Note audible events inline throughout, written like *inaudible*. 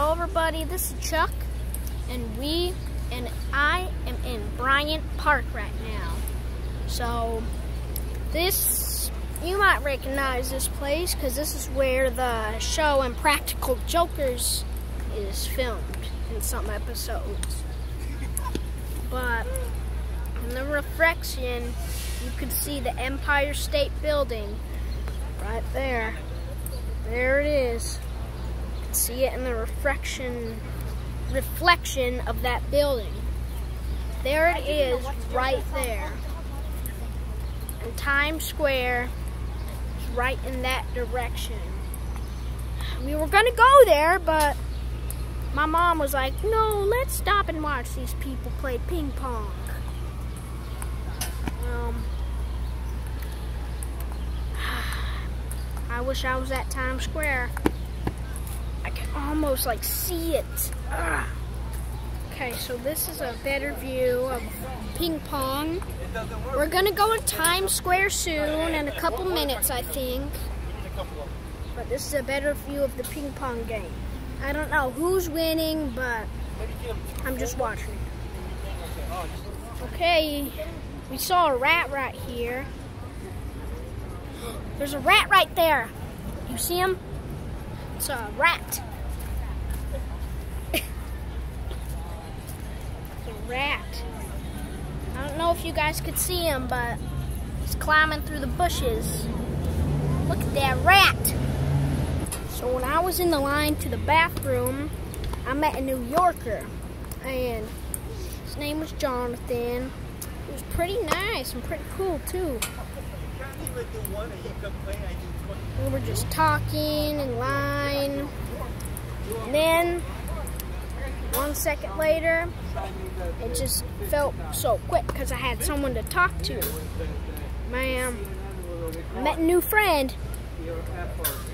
Hello everybody, this is Chuck and we and I am in Bryant Park right now. So this you might recognize this place because this is where the show Impractical Jokers is filmed in some episodes. But in the reflection you can see the Empire State Building right there. There it is. See it in the reflection reflection of that building. There it is right there. And Times Square is right in that direction. We were gonna go there, but my mom was like, no, let's stop and watch these people play ping pong. Um, *sighs* I wish I was at Times Square. Almost like see it. Ugh. Okay, so this is a better view of ping pong. We're gonna go to Times Square soon in a couple minutes, I think. But this is a better view of the ping pong game. I don't know who's winning, but I'm just watching. Okay, we saw a rat right here. There's a rat right there. You see him? It's a rat. Rat. I don't know if you guys could see him, but he's climbing through the bushes. Look at that rat. So when I was in the line to the bathroom, I met a New Yorker, and his name was Jonathan. He was pretty nice and pretty cool too. We were just talking in line. And then, one second later, it just felt so quick because I had someone to talk to. Man, met a new friend.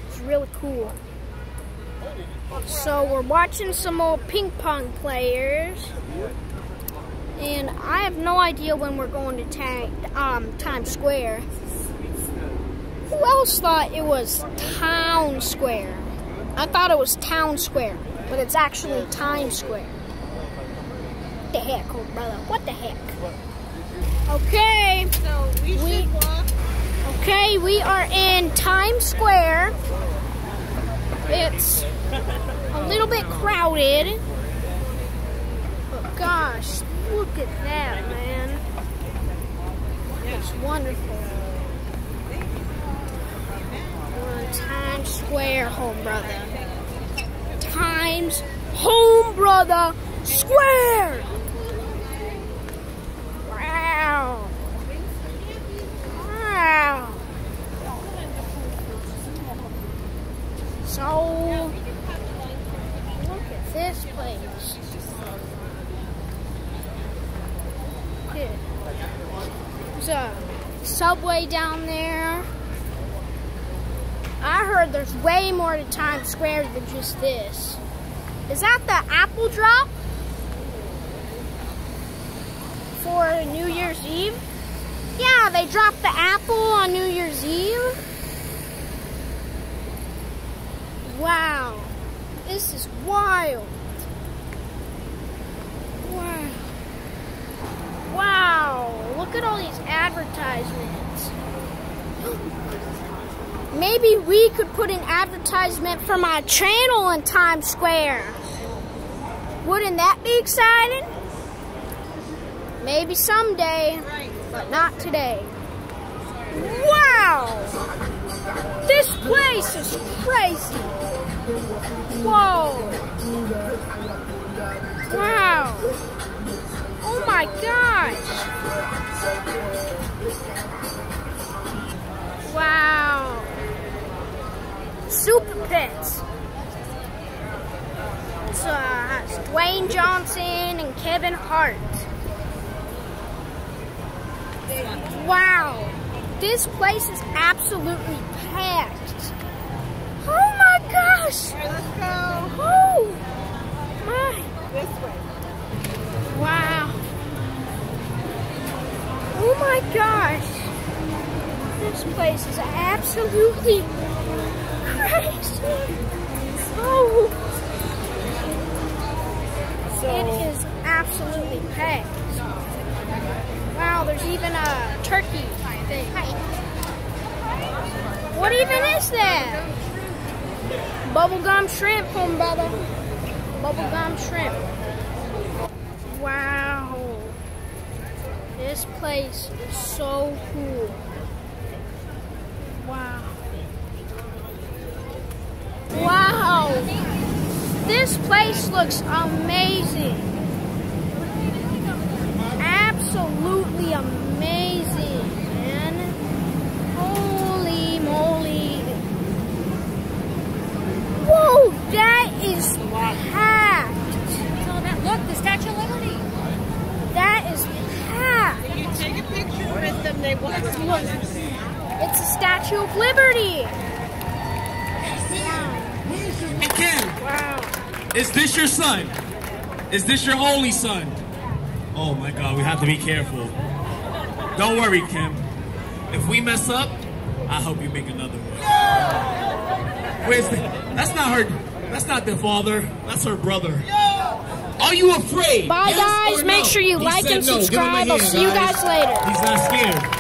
It's really cool. So we're watching some old ping pong players. And I have no idea when we're going to ta um, Times Square. Who else thought it was Town Square? I thought it was Town Square, but it's actually Times Square. What the heck, old brother? What the heck? Okay. So we, We- should walk. Okay, we are in Times Square. It's a little bit crowded. But gosh, look at that, man. It's wonderful. We're in Times Square, home brother. Home Brother Square! Wow! Wow! So, look at this place. Here. There's a subway down there. I heard there's way more to Times Square than just this. Is that the Apple Drop? For New Year's Eve? Yeah, they dropped the apple on New Year's Eve. Wow. This is wild. Wow. Wow. Look at all these advertisements. *gasps* Maybe we could put an advertisement for my channel in Times Square. Wouldn't that be exciting? Maybe someday, but not today. Wow! This place is crazy. Whoa. Wow. Oh my gosh. Super Pets. It's, uh, it's Dwayne Johnson and Kevin Hart. Wow. This place is absolutely packed. Oh my gosh. Right, let's go Oh my. this way. Wow. Oh my gosh. This place is absolutely it is absolutely packed. Wow, there's even a turkey thing. What even is that? Bubba Gump Shrimp, home brother. Bubblegum shrimp. Wow. This place is so cool. This place looks amazing. Absolutely amazing, man. Holy moly. Whoa, that is packed. Oh, so look, the Statue of Liberty. That is packed. You take a picture with them, they want It's a Statue of Liberty. Wow. Is this your son? Is this your only son? Oh my God, we have to be careful. Don't worry, Kim. If we mess up, I hope you make another one. Where's the? That's not her. That's not the father. That's her brother. Are you afraid? Bye, Yes guys. or Make no? sure you He like and no. Give him a subscribe. I'll hand, see you guys later. He's not scared.